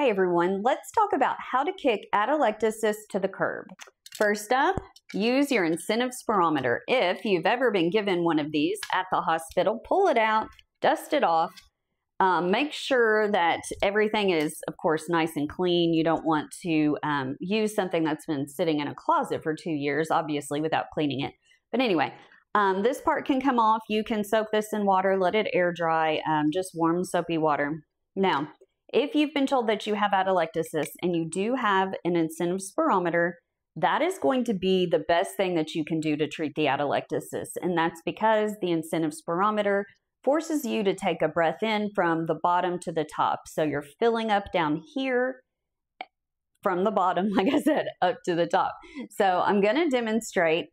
Hey everyone, let's talk about how to kick atelectasis to the curb. First up, use your incentive spirometer. If you've ever been given one of these at the hospital, pull it out, dust it off. Um, make sure that everything is, of course, nice and clean. You don't want to um, use something that's been sitting in a closet for two years, obviously, without cleaning it. But anyway, um, this part can come off. You can soak this in water, let it air dry, um, just warm, soapy water. Now, if you've been told that you have atelectasis and you do have an incentive spirometer, that is going to be the best thing that you can do to treat the atelectasis. And that's because the incentive spirometer forces you to take a breath in from the bottom to the top. So you're filling up down here from the bottom, like I said, up to the top. So I'm going to demonstrate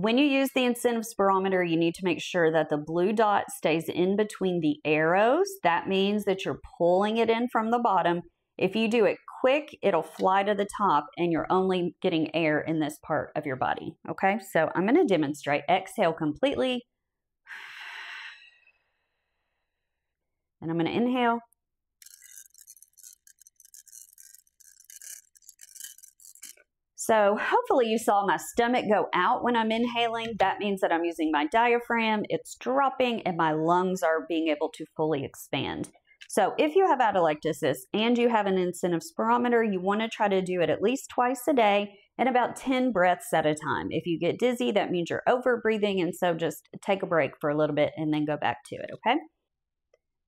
when you use the incentive spirometer, you need to make sure that the blue dot stays in between the arrows. That means that you're pulling it in from the bottom. If you do it quick, it'll fly to the top and you're only getting air in this part of your body. Okay, so I'm going to demonstrate. Exhale completely. And I'm going to inhale. So hopefully you saw my stomach go out when I'm inhaling. That means that I'm using my diaphragm, it's dropping, and my lungs are being able to fully expand. So if you have atelectasis and you have an incentive spirometer, you want to try to do it at least twice a day and about 10 breaths at a time. If you get dizzy, that means you're over breathing, and so just take a break for a little bit and then go back to it, okay?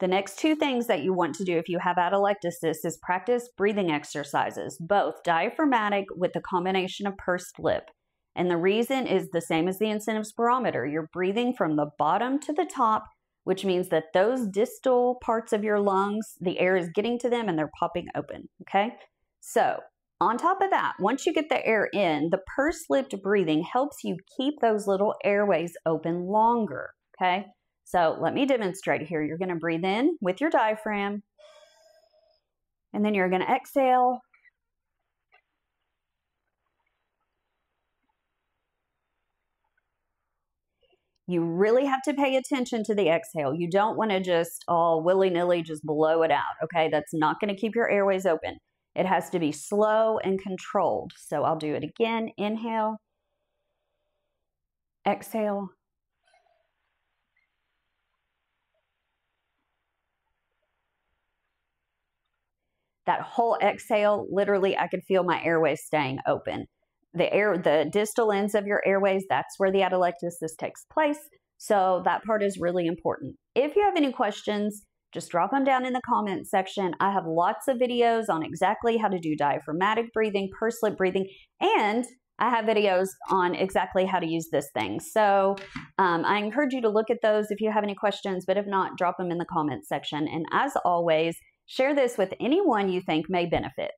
The next two things that you want to do if you have atelectasis is practice breathing exercises, both diaphragmatic with the combination of pursed lip. And the reason is the same as the incentive spirometer. You're breathing from the bottom to the top, which means that those distal parts of your lungs, the air is getting to them and they're popping open. Okay. So, on top of that, once you get the air in, the pursed lipped breathing helps you keep those little airways open longer. Okay. So let me demonstrate here. You're going to breathe in with your diaphragm, and then you're going to exhale. You really have to pay attention to the exhale. You don't want to just all willy nilly just blow it out. Okay, that's not going to keep your airways open. It has to be slow and controlled. So I'll do it again. Inhale, exhale, that whole exhale, literally, I could feel my airways staying open. The air, the distal ends of your airways, that's where the atelectasis takes place. So that part is really important. If you have any questions, just drop them down in the comment section. I have lots of videos on exactly how to do diaphragmatic breathing, pursed lip breathing, and I have videos on exactly how to use this thing. So um, I encourage you to look at those if you have any questions, but if not, drop them in the comment section. And as always, Share this with anyone you think may benefit.